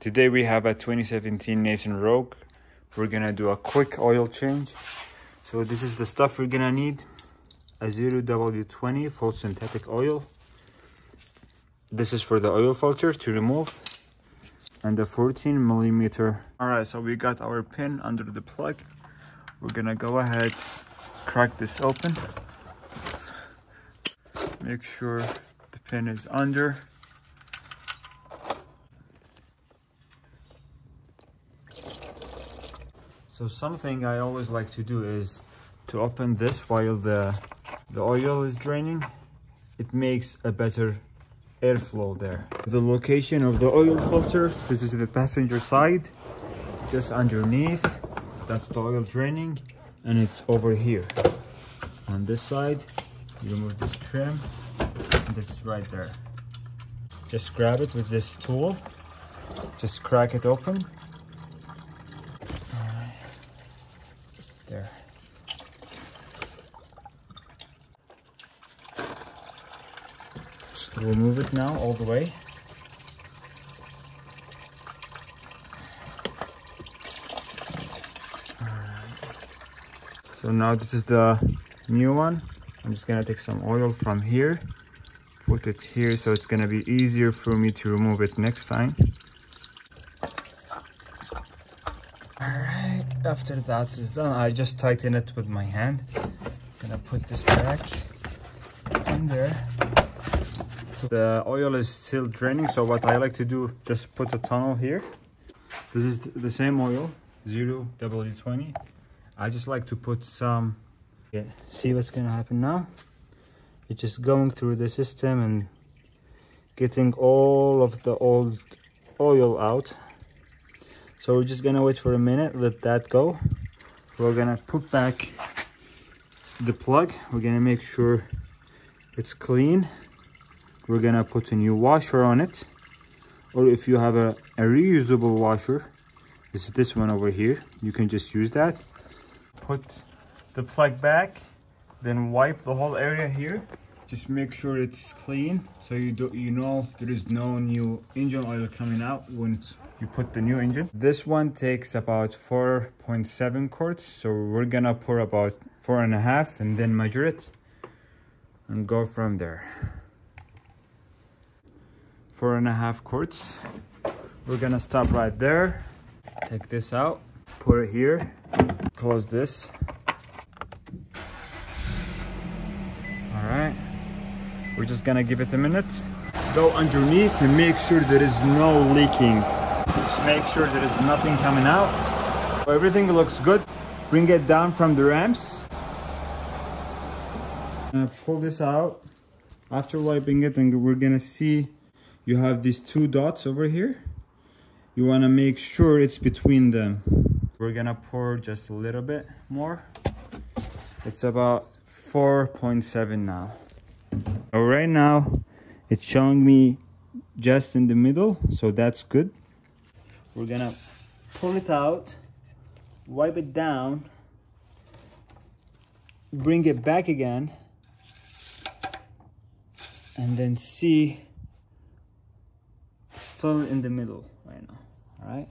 Today we have a 2017 Nissan Rogue. We're gonna do a quick oil change. So this is the stuff we're gonna need. A 0W20 full synthetic oil. This is for the oil filter to remove. And a 14 millimeter. All right, so we got our pin under the plug. We're gonna go ahead, crack this open. Make sure the pin is under. So something I always like to do is to open this while the, the oil is draining. It makes a better airflow there. The location of the oil filter, this is the passenger side, just underneath, that's the oil draining, and it's over here. On this side, you remove this trim, and it's right there. Just grab it with this tool, just crack it open, remove it now all the way. So now this is the new one. I'm just gonna take some oil from here, put it here so it's gonna be easier for me to remove it next time. Alright, after that is done, I just tighten it with my hand. Gonna put this back in there. The oil is still draining, so what I like to do, just put a tunnel here. This is the same oil, 0W20. I just like to put some, yeah, see what's gonna happen now? It's just going through the system and getting all of the old oil out. So we're just gonna wait for a minute, let that go. We're gonna put back the plug. We're gonna make sure it's clean. We're gonna put a new washer on it. Or if you have a, a reusable washer, it's this one over here. You can just use that put the plug back then wipe the whole area here just make sure it's clean so you do you know there is no new engine oil coming out once you put the new engine this one takes about 4.7 quarts so we're gonna pour about four and a half and then measure it and go from there four and a half quarts we're gonna stop right there. Take this out put it here close this. All right. We're just gonna give it a minute. Go underneath and make sure there is no leaking. Just make sure there is nothing coming out. Everything looks good. Bring it down from the ramps. Uh, pull this out. After wiping it and we're gonna see you have these two dots over here. You want to make sure it's between them. We're gonna pour just a little bit more. It's about 4.7 now. Right now it's showing me just in the middle so that's good. We're gonna pull it out wipe it down bring it back again and then see still in the middle right now all right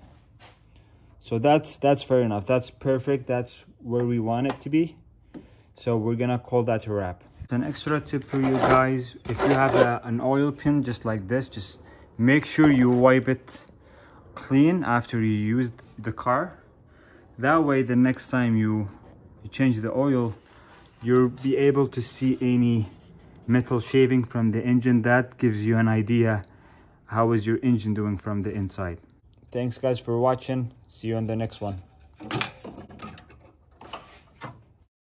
so that's that's fair enough. That's perfect. That's where we want it to be. So we're gonna call that a wrap. An extra tip for you guys if you have a, an oil pin just like this just make sure you wipe it clean after you used the car. That way the next time you you change the oil you'll be able to see any metal shaving from the engine. That gives you an idea how is your engine doing from the inside? Thanks guys for watching. See you on the next one